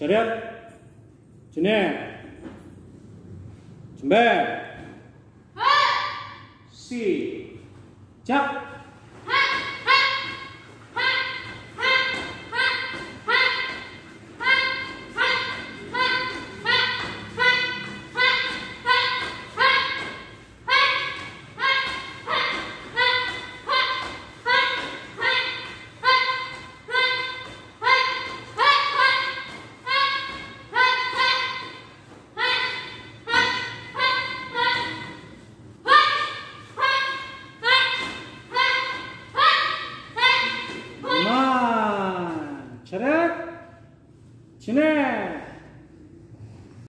Syariat. Jeneng. Jember. Si. Jak. ね。え